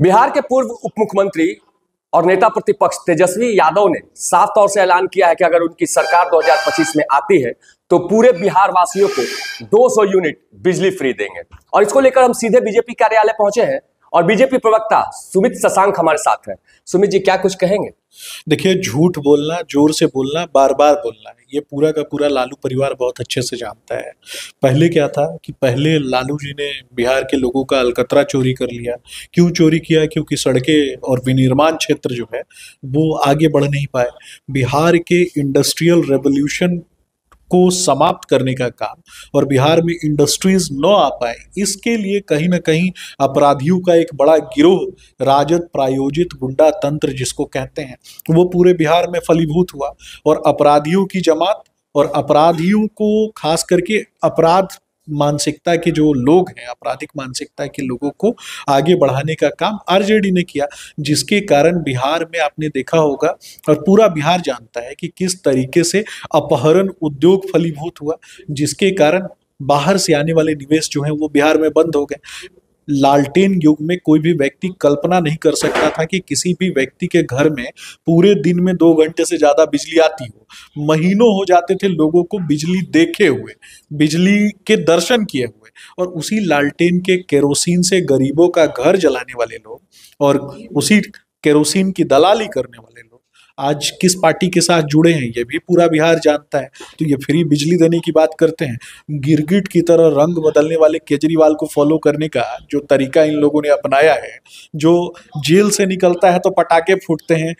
बिहार के पूर्व उप मुख्यमंत्री और नेता प्रतिपक्ष तेजस्वी यादव ने साफ़ तौर से ऐलान किया है कि अगर उनकी सरकार 2025 में आती है तो पूरे बिहार वासियों को 200 यूनिट बिजली फ्री देंगे। और इसको लेकर हम सीधे बीजेपी कार्यालय पहुँचे हैं। और बीजेपी प्रवक्ता सुमित शशांक हमारे साथ हैं। सुमित जी, क्या कुछ कहेंगे? देखिए, झूठ बोलना, ज़ोर से बोलना बार बार बोलना, ये पूरा का पूरा लालू परिवार बहुत अच्छे से जानता है। पहले क्या था कि पहले लालू जी ने बिहार के लोगों का अलकतरा चोरी कर लिया। क्यों चोरी किया? क्योंकि सड़कें और विनिर्माण क्षेत्र जो है, वो आगे बढ़ नहीं पाए। बिहार के इंडस्ट्रियल रेवोल्यूशन को समाप्त करने का काम। और बिहार में इंडस्ट्रीज़ न आ पाए, इसके लिए कहीं ना कहीं अपराधियों का एक बड़ा गिरोह राजद प्रायोजित गुंडा तंत्र जिसको कहते हैं, वो पूरे बिहार में फलीभूत हुआ। और अपराधियों की जमात और अपराधियों को खास करके अपराध मानसिकता के जो लोग हैं, आपराधिक मानसिकता के लोगों को आगे बढ़ाने का काम आरजेडी ने किया, जिसके कारण बिहार में आपने देखा होगा और पूरा बिहार जानता है कि किस तरीके से अपहरण उद्योग फलीभूत हुआ, जिसके कारण बाहर से आने वाले निवेश जो हैं, वो बिहार में बंद हो गए। लालटेन युग में कोई भी व्यक्ति कल्पना नहीं कर सकता था कि किसी भी व्यक्ति के घर में पूरे दिन में दो घंटे से ज़्यादा बिजली आती हो। महीनों हो जाते थे लोगों को बिजली देखे हुए, बिजली के दर्शन किए हुए। और उसी लालटेन के केरोसिन से गरीबों का घर जलाने वाले लोग और उसी केरोसिन की दलाली करने वाले लोग आज किस पार्टी के साथ जुड़े हैं, ये भी पूरा बिहार जानता है। तो ये फ्री बिजली देने की बात करते हैं। गिरगिट की तरह रंग बदलने वाले केजरीवाल को फॉलो करने का जो तरीका इन लोगों ने अपनाया है, जो जेल से निकलता है तो पटाखे फूटते हैं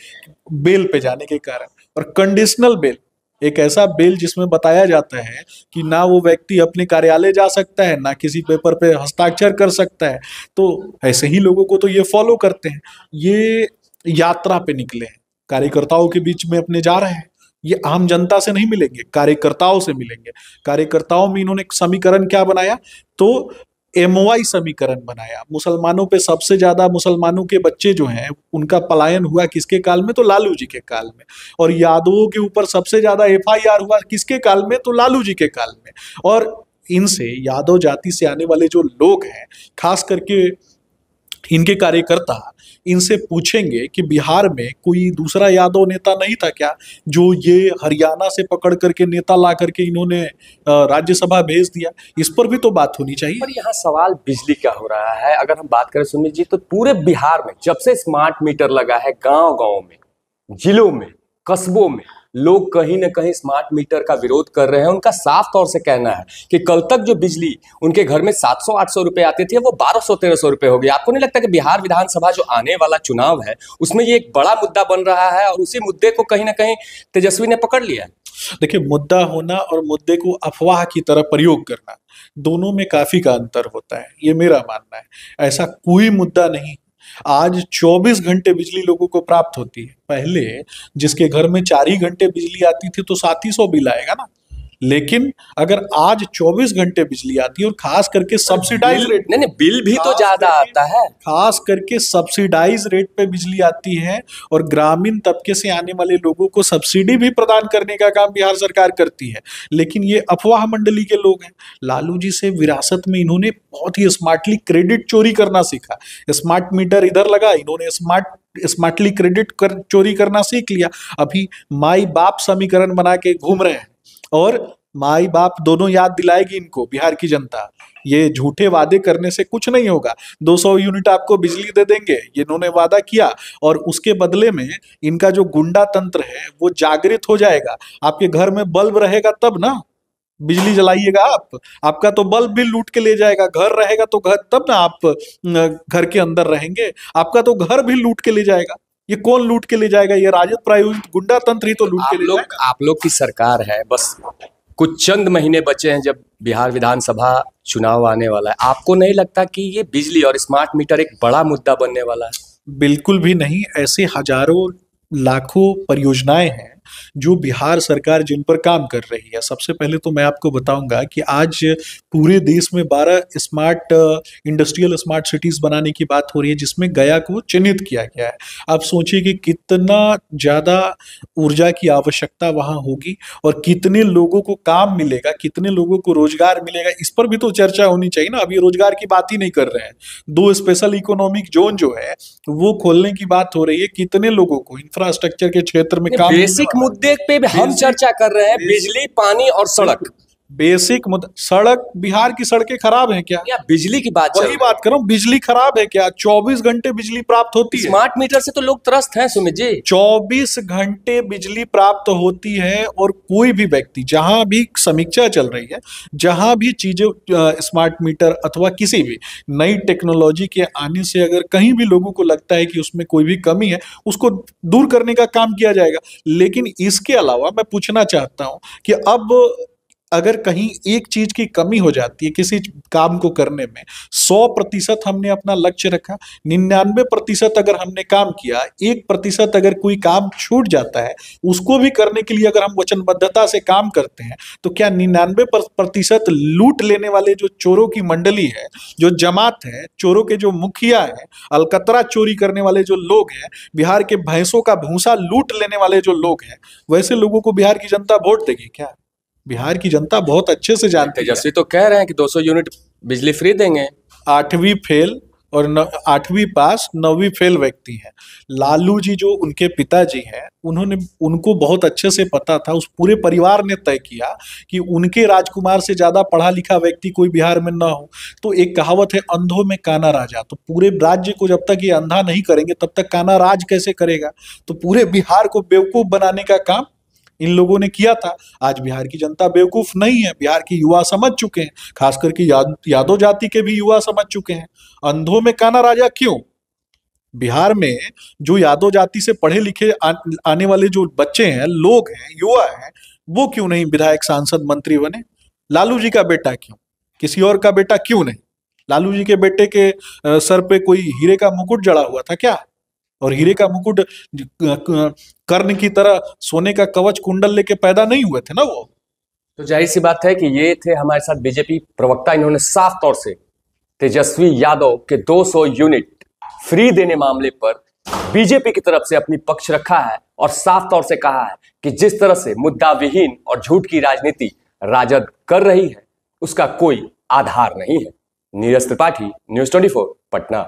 बेल पे जाने के कारण। और कंडीशनल बेल एक ऐसा बेल जिसमें बताया जाता है कि ना वो व्यक्ति अपने कार्यालय जा सकता है, ना किसी पेपर पे हस्ताक्षर कर सकता है। तो ऐसे ही लोगों को तो ये फॉलो करते हैं। ये यात्रा पे निकले हैं। कार्यकर्ताओं के बीच में अपने जा रहे हैं। ये आम जनता से नहीं मिलेंगे, कार्यकर्ताओं से मिलेंगे। कार्यकर्ताओं में इन्होंने समीकरण क्या बनाया? तो एमओआई समीकरण बनाया। मुसलमानों पे सबसे ज़्यादा मुसलमानों के बच्चे जो हैं, उनका पलायन हुआ किसके काल में? तो लालू जी के काल में। और यादवों के ऊपर सबसे ज़्यादा एफआईआर हुआ किसके काल में? तो लालू जी के काल में। और इनसे, यादव जाति से आने वाले जो लोग हैं, खास करके इनके कार्यकर्ता इनसे पूछेंगे कि बिहार में कोई दूसरा यादव नेता नहीं था क्या, जो ये हरियाणा से पकड़ करके नेता ला करके इन्होंने राज्यसभा भेज दिया? इस पर भी तो बात होनी चाहिए। पर यहाँ सवाल बिजली का हो रहा है। अगर हम बात करें सुमित जी तो पूरे बिहार में जब से स्मार्ट मीटर लगा है गाँव गाँव में, जिलों में, कस्बों में लोग कहीं ना कहीं स्मार्ट मीटर का विरोध कर रहे हैं। उनका साफ़ तौर से कहना है कि कल तक जो बिजली उनके घर में 700-800 रुपए आती थी, वो 1200-1300 रुपए हो गई। आपको नहीं लगता कि बिहार विधानसभा जो आने वाला चुनाव है, उसमें ये एक बड़ा मुद्दा बन रहा है और उसी मुद्दे को कहीं ना कहीं तेजस्वी ने पकड़ लिया देखिए, मुद्दा होना और मुद्दे को अफवाह की तरह प्रयोग करना, दोनों में काफ़ी का अंतर होता है। ये मेरा मानना है। ऐसा कोई मुद्दा नहीं आज 24 घंटे बिजली लोगों को प्राप्त होती है। पहले जिसके घर में चार ही घंटे बिजली आती थी तो सात ही सौ बिल आएगा ना। लेकिन अगर आज 24 घंटे बिजली आती है और खास करके सब्सिडाइज रेट नहीं नहीं बिल भी तो ज़्यादा आता है। खास करके सब्सिडाइज रेट पे बिजली आती है और ग्रामीण तबके से आने वाले लोगों को सब्सिडी भी प्रदान करने का काम बिहार सरकार करती है। लेकिन ये अफवाह मंडली के लोग हैं। लालू जी से विरासत में इन्होंने बहुत ही स्मार्टली क्रेडिट चोरी करना सीखा। स्मार्ट मीटर इधर लगा इन्होंने स्मार्ट स्मार्टली क्रेडिट कर चोरी करना सीख लिया। अभी माई बाप समीकरण बना के घूम रहे हैं। और माई बाप दोनों याद दिलाएगी इनको, बिहार की जनता। ये झूठे वादे करने से कुछ नहीं होगा। 200 यूनिट आपको बिजली दे देंगे, ये इन्होंने वादा किया। और उसके बदले में इनका जो गुंडा तंत्र है, वो जागृत हो जाएगा। आपके घर में बल्ब रहेगा तब ना? बिजली जलाइएगा आप। आपका तो बल्ब भी लूट के ले जाएगा। घर रहेगा तो घर, तब ना आप घर के अंदर रहेंगे। आपका तो घर भी लूट के ले जाएगा। ये कौन लूट के ले जाएगा? ये राजद प्रायोजित गुंडा तंत्र ही तो लूट के ले लोग आप लोग की सरकार है बस कुछ चंद महीने बचे हैं जब बिहार विधानसभा चुनाव आने वाला है। आपको नहीं लगता कि ये बिजली और स्मार्ट मीटर एक बड़ा मुद्दा बनने वाला है? बिल्कुल भी नहीं। ऐसे हज़ारों लाखों परियोजनाएँ हैं जो बिहार सरकार जिन पर काम कर रही है। सबसे पहले तो मैं आपको बताऊँगा कि आज पूरे देश में 12 स्मार्ट इंडस्ट्रियल स्मार्ट सिटीज़ बनाने की बात हो रही है जिसमें गया को चिन्हित किया गया है। आप सोचिए कि कितना ज़्यादा ऊर्जा की आवश्यकता वहाँ होगी और कितने लोगों को काम मिलेगा कितने लोगों को रोज़गार मिलेगा इस पर भी तो चर्चा होनी चाहिए ना। अभी रोज़गार की बात ही नहीं कर रहे हैं। दो स्पेशल इकोनॉमिक जोन जो है वो खोलने की बात हो रही है कितने लोगों को इंफ्रास्ट्रक्चर के क्षेत्र में काम बेसिक मुद्दे पे भी हम चर्चा कर रहे हैं बिजली पानी और सड़क। बेसिक मुद्दा सड़क बिहार की सड़कें खराब है क्या? या बिजली की बात वही बात करूँ बिजली खराब है क्या? 24 घंटे बिजली प्राप्त होती है। है स्मार्ट मीटर से तो लोग त्रस्त हैं सुमित जी। 24 घंटे बिजली प्राप्त होती है और कोई भी व्यक्ति जहाँ भी समीक्षा चल रही है जहाँ भी चीज़ें स्मार्ट मीटर अथवा किसी भी नई टेक्नोलॉजी के आने से अगर कहीं भी लोगों को लगता है कि उसमें कोई भी कमी है उसको दूर करने का काम किया जाएगा। लेकिन इसके अलावा मैं पूछना चाहता हूँ कि अब अगर कहीं एक चीज़ की कमी हो जाती है किसी काम को करने में, सौ प्रतिशत हमने अपना लक्ष्य रखा, निन्यानवे प्रतिशत अगर हमने काम किया, एक प्रतिशत अगर कोई काम छूट जाता है, उसको भी करने के लिए अगर हम वचनबद्धता से काम करते हैं तो क्या निन्यानवे प्रतिशत लूट लेने वाले जो चोरों की मंडली है, जो जमात है, चोरों के जो मुखिया है, अलकतरा चोरी करने वाले जो लोग हैं, बिहार के भैंसों का भूसा लूट लेने वाले जो लोग हैं, वैसे लोगों को बिहार की जनता वोट देगी क्या? बिहार की जनता बहुत अच्छे से जानती है। तेजस्वी तो कह रहे हैं कि 200 यूनिट बिजली फ्री देंगे। आठवीं फेल और आठवीं पास नौवीं फेल व्यक्ति हैं। लालू जी जो उनके पिताजी हैं उन्होंने उनको बहुत अच्छे से पता था उस पूरे परिवार ने तय किया कि उनके राजकुमार से ज़्यादा पढ़ा लिखा व्यक्ति कोई बिहार में ना हो। तो एक कहावत है अंधों में काना राजा। तो पूरे राज्य को जब तक ये अंधा नहीं करेंगे तब तक काना राज कैसे करेगा? तो पूरे बिहार को बेवकूफ़ बनाने का काम इन लोगों ने किया था। आज बिहार की जनता बेवकूफ़ नहीं है। बिहार के युवा समझ चुके हैं। खास करके याद, यादव जाति के भी युवा समझ चुके हैं। अंधों में काना राजा क्यों? बिहार में जो यादव जाति से पढ़े लिखे आ, आने वाले जो बच्चे हैं लोग हैं युवा हैं वो क्यों नहीं विधायक सांसद मंत्री बने? लालू जी का बेटा क्यों? किसी और का बेटा क्यों नहीं? लालू जी के बेटे के सर पे कोई हीरे का मुकुट जड़ा हुआ था क्या? और हीरे का मुकुट कर्ण की तरह सोने का कवच कुंडल लेके पैदा नहीं हुए थे ना वो? तो ज़ाहिर सी बात है कि ये थे हमारे साथ बीजेपी प्रवक्ता, इन्होंने साफ़ तौर से तेजस्वी यादव के 200 यूनिट फ्री देने मामले पर बीजेपी की तरफ़ से अपनी पक्ष रखा है और साफ़ तौर से कहा है कि जिस तरह से मुद्दा विहीन और झूठ की राजनीति राजद कर रही है, उसका कोई आधार नहीं है। नीरज त्रिपाठी, न्यूज़ 24 पटना।